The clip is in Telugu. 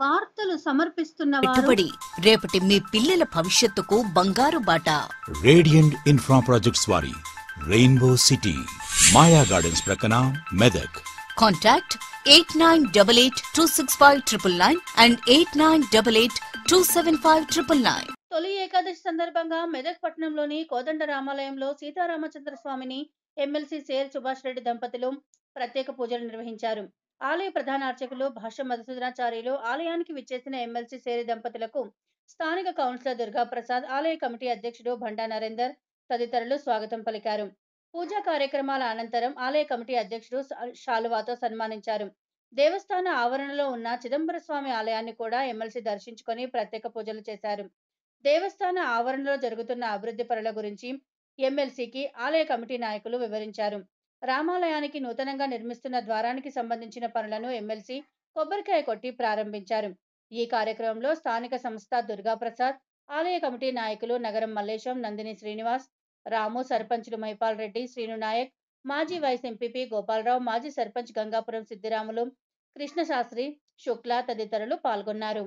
వార్తలు సమర్పిస్తున్న వారు పెట్టుబడి రేపటి మీ పిల్లల భవిష్యత్తుకు బంగారు బాట. రేడియంట్ ఇన్ఫ్రా ప్రాజెక్ట్స్ వారి రెయిన్బో సిటీ మాయా గార్డెన్స్ ప్రక్కన Medak. Contact eight nine double eight two six five triple nine and eight nine double eight two seven five triple nine తొలి ఏకాదశి సందర్భంగా మెదక్ పట్టణంలోని కోదండ రామాలయంలో సీతారామచంద్ర స్వామిని ఎమ్మెల్సీ సేర్ సుభాష్ రెడ్డి దంపతులు ప్రత్యేక పూజలు నిర్వహించారు. ఆలయ ప్రధాన అర్చకులు భాష్య మధుసూదనాచార్యులు ఆలయానికి విచ్చేసిన ఎమ్మెల్సీ సేరి దంపతులకు స్థానిక కౌన్సిలర్ దుర్గా ప్రసాద్ ఆలయ కమిటీ అధ్యక్షుడు భండా నరేందర్ తదితరులు స్వాగతం పలికారు. పూజా కార్యక్రమాల అనంతరం ఆలయ కమిటీ అధ్యక్షుడు షాలువాతో శాలువాతో సన్మానించారు. దేవస్థాన ఆవరణలో ఉన్న చిదంబర స్వామి ఆలయాన్ని కూడా ఎమ్మెల్సీ దర్శించుకొని ప్రత్యేక పూజలు చేశారు. దేవస్థాన ఆవరణలో జరుగుతున్న అభివృద్ధి పనుల గురించి ఎమ్మెల్సీకి ఆలయ కమిటీ నాయకులు వివరించారు. రామాలయానికి నూతనంగా నిర్మిస్తున్న ద్వారానికి సంబంధించిన పనులను ఎమ్మెల్సీ కొబ్బరికాయ కొట్టి ప్రారంభించారు. ఈ కార్యక్రమంలో స్థానిక సంస్థ దుర్గాప్రసాద్ ఆలయ కమిటీ నాయకులు నగరం మల్లేశం నందిని శ్రీనివాస్ రాము సర్పంచులు మైపాల్ రెడ్డి శ్రీను నాయక్ మాజీ వైస్ ఎంపీపీ గోపాలరావు మాజీ సర్పంచ్ గంగాపురం సిద్దిరాములు కృష్ణశాస్త్రి శుక్లా తదితరులు పాల్గొన్నారు.